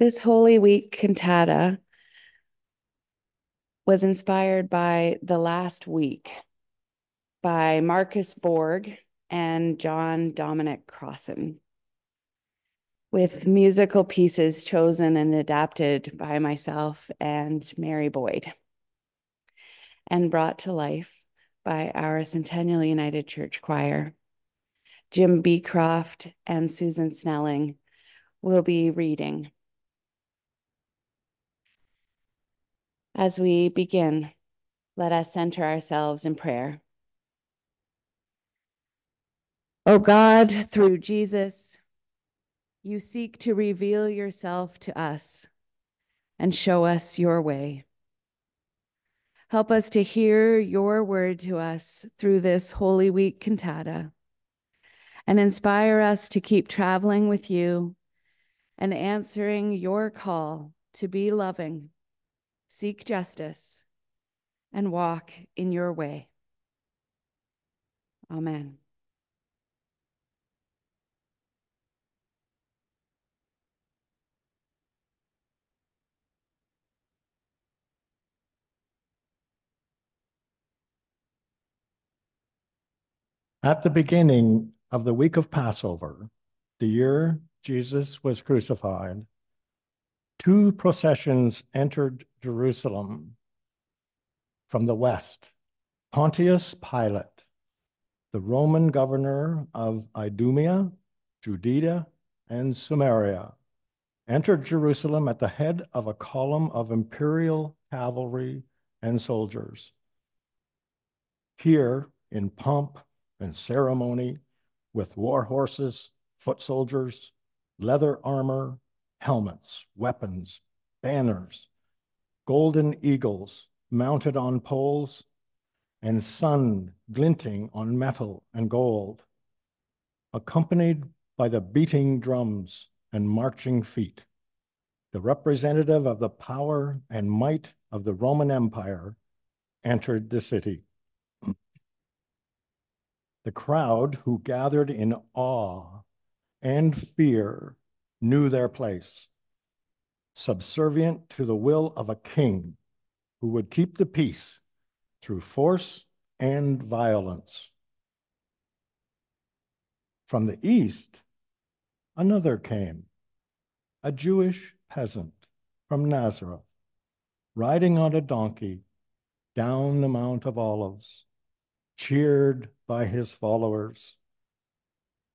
This Holy Week cantata was inspired by The Last Week by Marcus Borg and John Dominic Crossan, with musical pieces chosen and adapted by myself and Mary Boyd, and brought to life by our Centennial United Church Choir. Jim Beecroft and Susan Snelling will be reading. As we begin, let us center ourselves in prayer. O God, through Jesus, you seek to reveal yourself to us and show us your way. Help us to hear your word to us through this Holy Week cantata and inspire us to keep traveling with you and answering your call to be loving seek justice, and walk in your way. Amen. At the beginning of the week of Passover, the year Jesus was crucified, two processions entered Jerusalem from the west. Pontius Pilate, the Roman governor of Idumea, Judea, and Samaria, entered Jerusalem at the head of a column of imperial cavalry and soldiers. Here, in pomp and ceremony, with war horses, foot soldiers, leather armor, helmets, weapons, banners, golden eagles mounted on poles, and sun glinting on metal and gold, accompanied by the beating drums and marching feet. The representative of the power and might of the Roman Empire entered the city. The crowd who gathered in awe and fear knew their place, subservient to the will of a king who would keep the peace through force and violence. From the east, another came, a Jewish peasant from Nazareth, riding on a donkey down the Mount of Olives, cheered by his followers.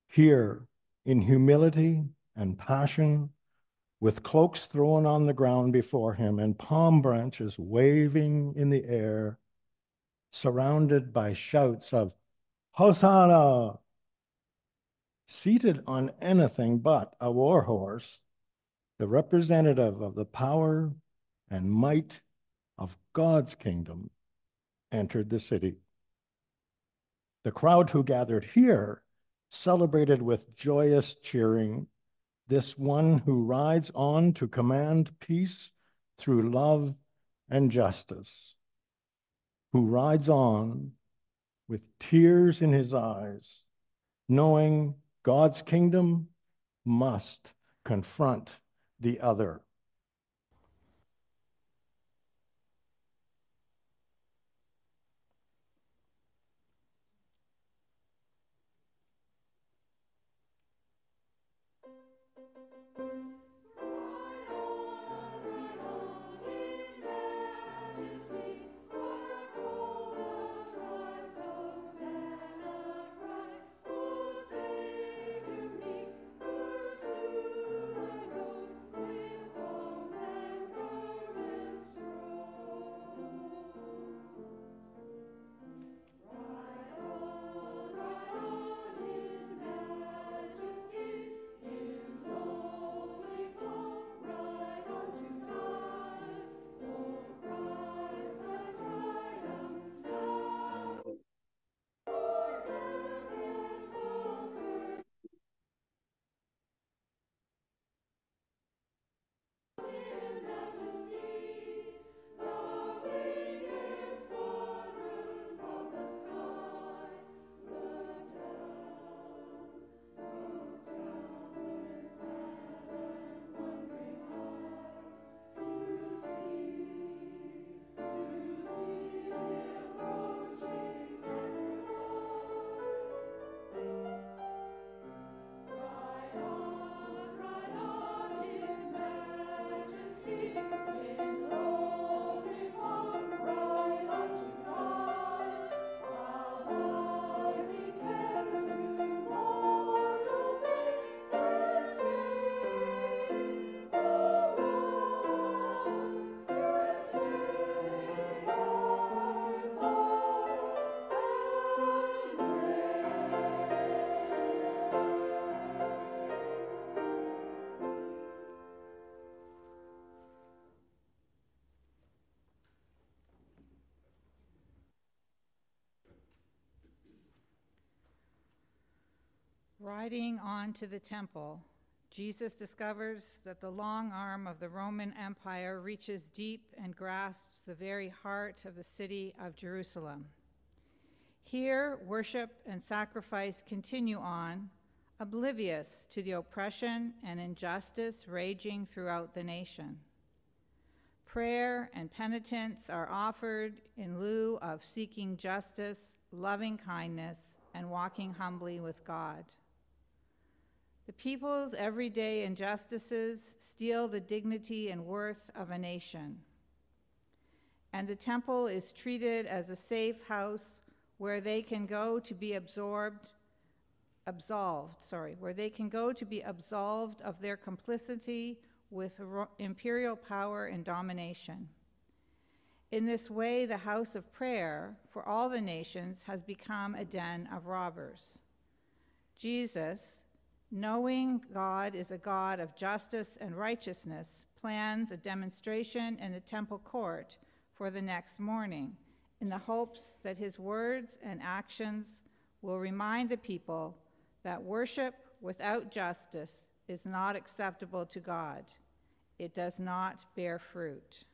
Here, in humility and passion, with cloaks thrown on the ground before him and palm branches waving in the air, surrounded by shouts of Hosanna! Seated on anything but a war horse, the representative of the power and might of God's kingdom entered the city. The crowd who gathered here celebrated with joyous cheering this one who rides on to command peace through love and justice, who rides on with tears in his eyes, knowing God's kingdom must confront the other. Riding on to the temple, Jesus discovers that the long arm of the Roman Empire reaches deep and grasps the very heart of the city of Jerusalem. Here, worship and sacrifice continue on, oblivious to the oppression and injustice raging throughout the nation. Prayer and penitence are offered in lieu of seeking justice, loving kindness, and walking humbly with God. The people's everyday injustices steal the dignity and worth of a nation. And the temple is treated as a safe house where they can go to be absorbed, absolved, sorry, where they can go to be absolved of their complicity with imperial power and domination. In this way, the house of prayer for all the nations has become a den of robbers. Jesus, knowing God is a God of justice and righteousness, plans a demonstration in the temple court for the next morning in the hopes that his words and actions will remind the people that worship without justice is not acceptable to God. It does not bear fruit.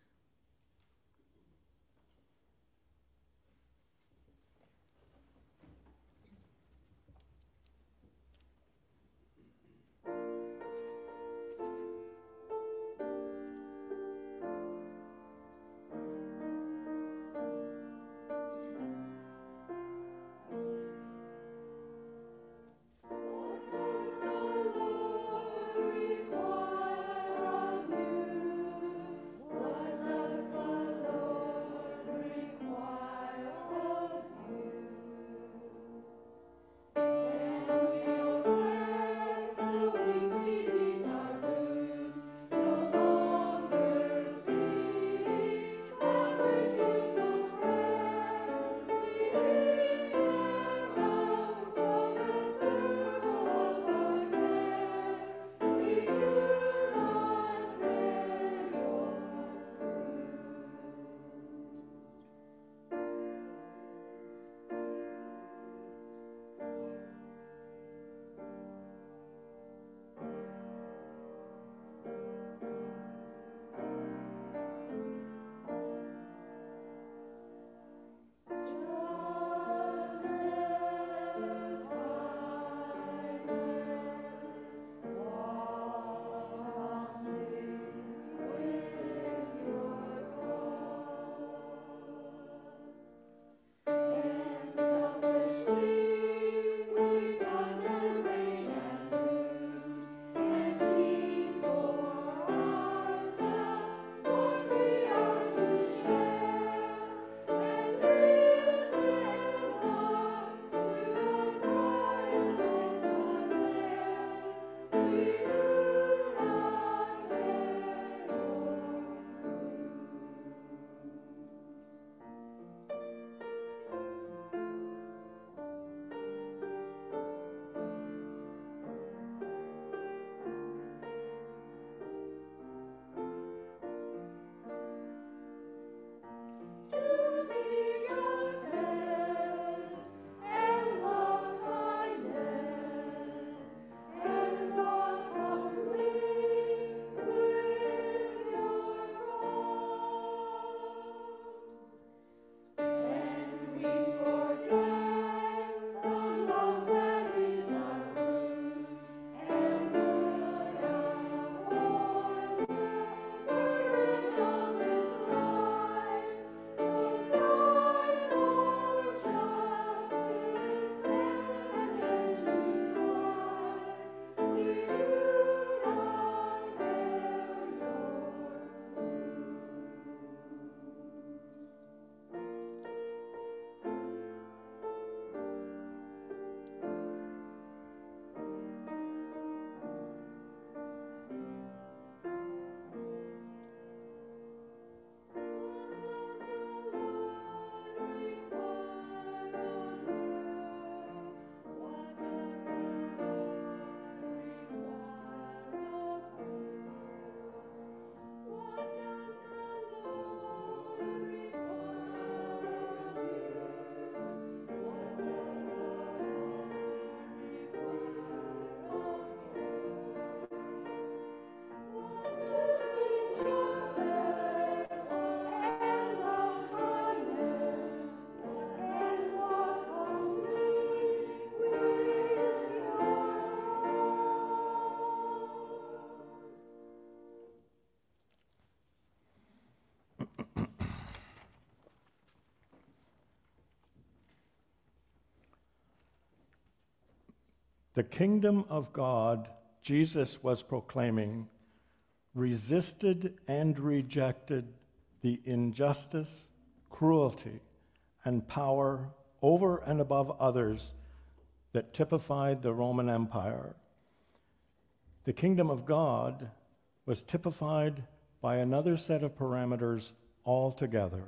The kingdom of God, Jesus was proclaiming, resisted and rejected the injustice, cruelty, and power over and above others that typified the Roman Empire. The kingdom of God was typified by another set of parameters altogether.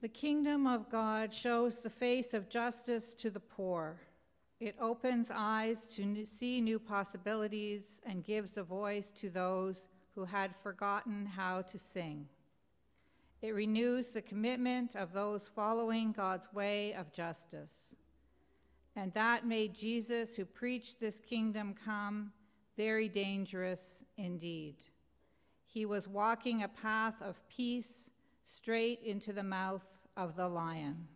The kingdom of God shows the face of justice to the poor. It opens eyes to see new possibilities and gives a voice to those who had forgotten how to sing. It renews the commitment of those following God's way of justice. And that made Jesus, who preached this kingdom come, very dangerous indeed. He was walking a path of peace straight into the mouth of the lion.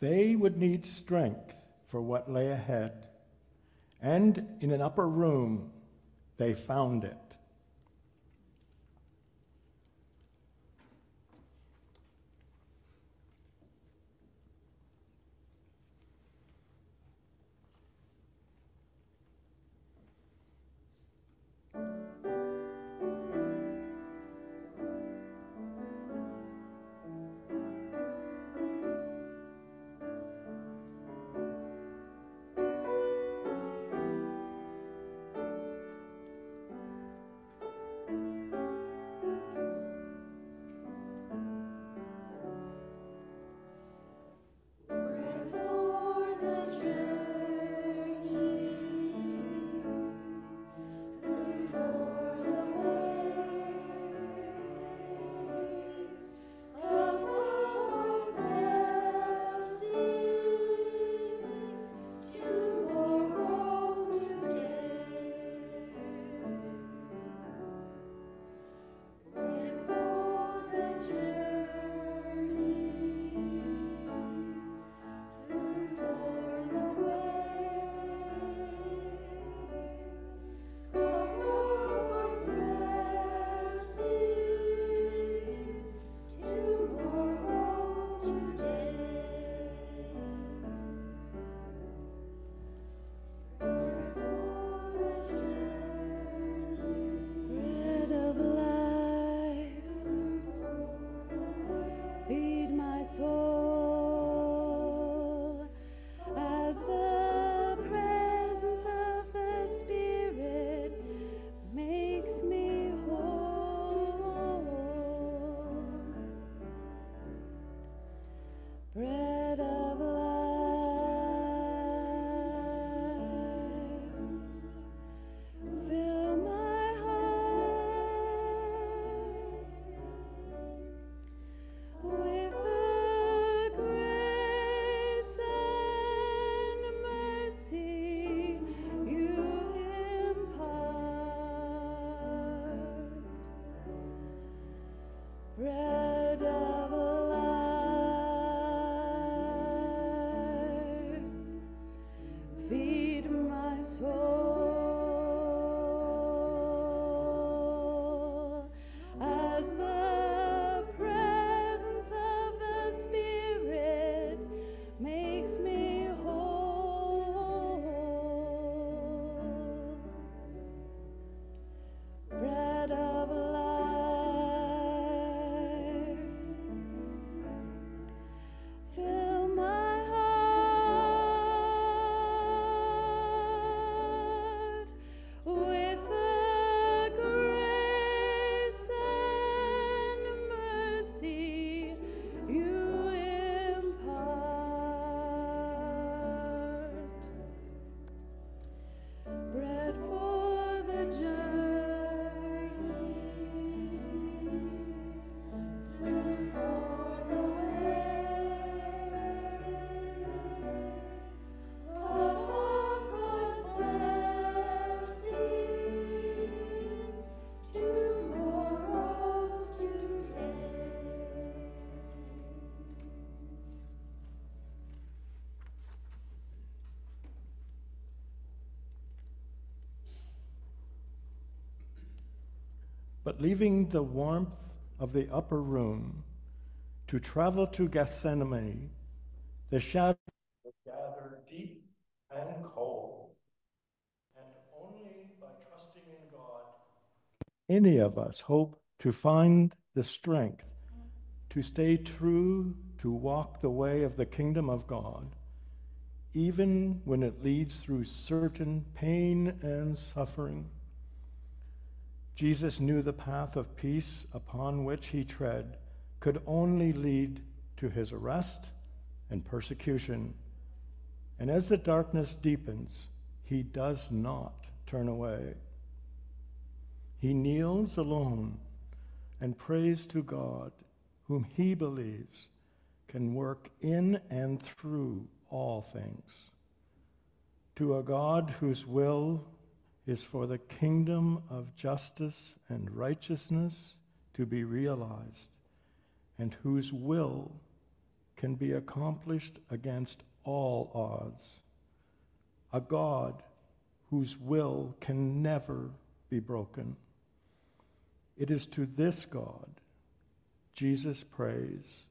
They would need strength for what lay ahead, and in an upper room, they found it. But leaving the warmth of the upper room to travel to Gethsemane, the shadows gather deep and cold. And only by trusting in God, any of us hope to find the strength to stay true to walk the way of the kingdom of God, even when it leads through certain pain and suffering. Jesus knew the path of peace upon which he tread could only lead to his arrest and persecution. And as the darkness deepens, he does not turn away. He kneels alone and prays to God, whom he believes can work in and through all things. To a God whose will is for the kingdom of justice and righteousness to be realized, and whose will can be accomplished against all odds. A God whose will can never be broken. It is to this God Jesus prays,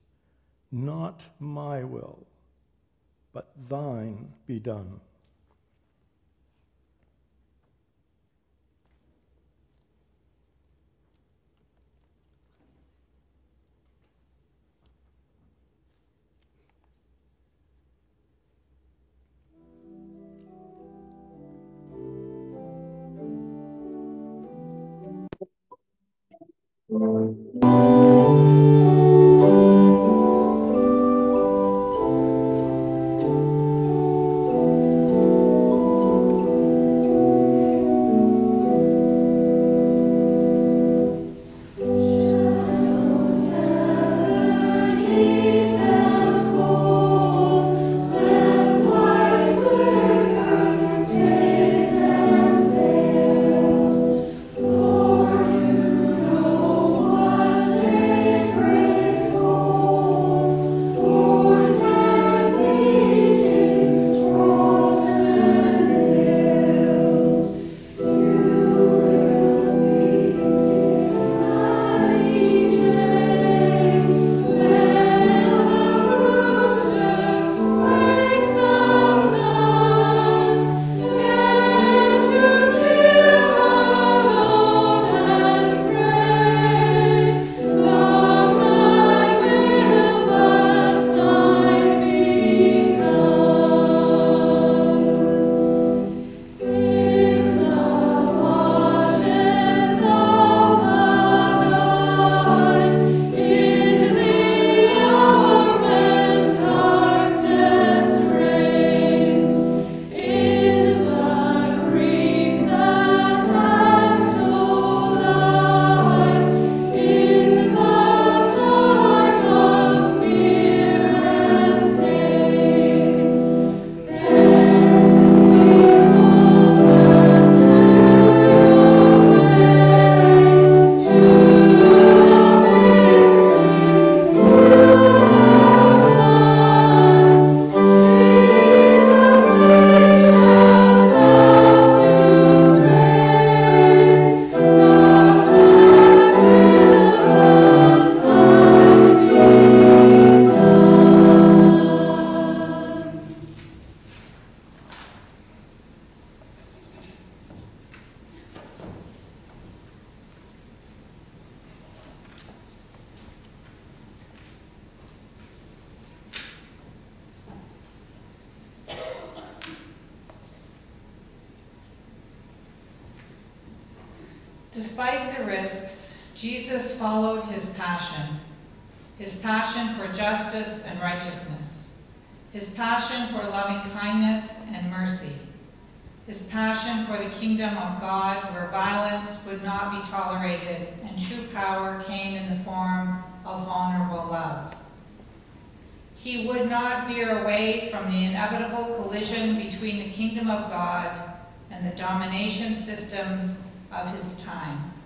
Not my will, but thine be done. うん。Despite the risks, Jesus followed his passion, his passion for justice and righteousness, his passion for loving kindness and mercy, his passion for the kingdom of God where violence would not be tolerated and true power came in the form of vulnerable love. He would not veer away from the inevitable collision between the kingdom of God and the domination systems of his time.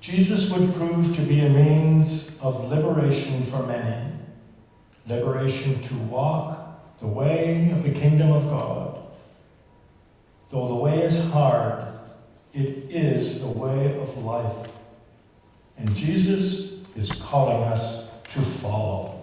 Jesus would prove to be a means of liberation for many, liberation to walk the way of the kingdom of God. Though the way is hard, it is the way of life. And Jesus is calling us to follow.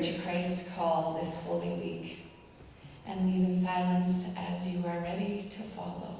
To Christ's call this Holy Week and leave in silence as you are ready to follow.